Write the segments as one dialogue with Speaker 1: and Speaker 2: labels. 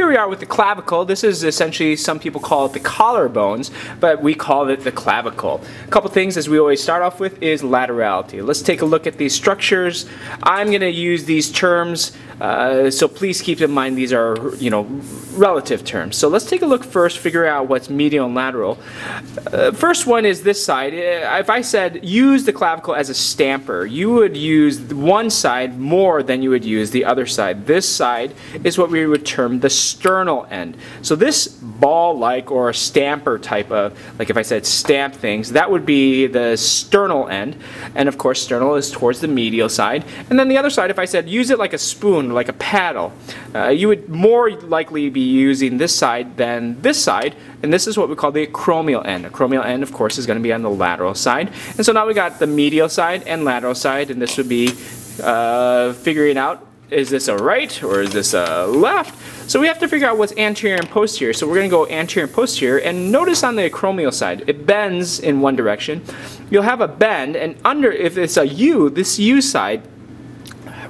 Speaker 1: here we are with the clavicle. This is essentially, some people call it the collarbones, but we call it the clavicle. A couple things as we always start off with is laterality. Let's take a look at these structures. I'm going to use these terms, uh, so please keep in mind these are, you know, relative terms. So let's take a look first, figure out what's medial and lateral. Uh, first one is this side. Uh, if I said use the clavicle as a stamper, you would use one side more than you would use the other side. This side is what we would term the sternal end. So this ball-like or stamper type of, like if I said stamp things, that would be the sternal end. And of course, sternal is towards the medial side. And then the other side, if I said use it like a spoon, like a paddle, uh, you would more likely be using this side than this side. And this is what we call the acromial end. Acromial end, of course, is going to be on the lateral side. And so now we got the medial side and lateral side, and this would be uh, figuring out is this a right or is this a left? So we have to figure out what's anterior and posterior. So we're going to go anterior and posterior. And notice on the acromial side, it bends in one direction. You'll have a bend, and under, if it's a U, this U side,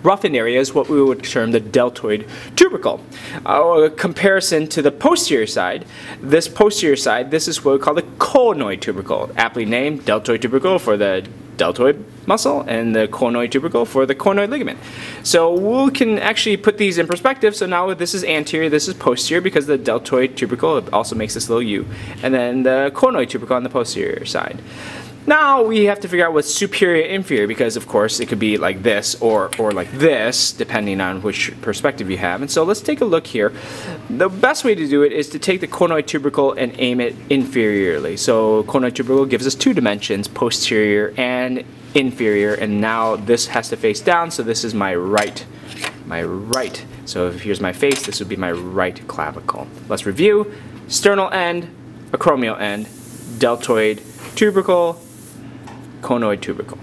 Speaker 1: roughened area is what we would term the deltoid tubercle. Uh, comparison to the posterior side, this posterior side, this is what we call the conoid tubercle, aptly named deltoid tubercle for the deltoid muscle and the conoid tubercle for the conoid ligament. So we can actually put these in perspective. So now this is anterior, this is posterior because the deltoid tubercle also makes this little U. And then the conoid tubercle on the posterior side. Now we have to figure out what's superior inferior because of course it could be like this or, or like this depending on which perspective you have. And so let's take a look here. The best way to do it is to take the conoid tubercle and aim it inferiorly. So conoid tubercle gives us two dimensions, posterior and inferior and now this has to face down so this is my right my right so if here's my face this would be my right clavicle let's review sternal end acromial end deltoid tubercle conoid tubercle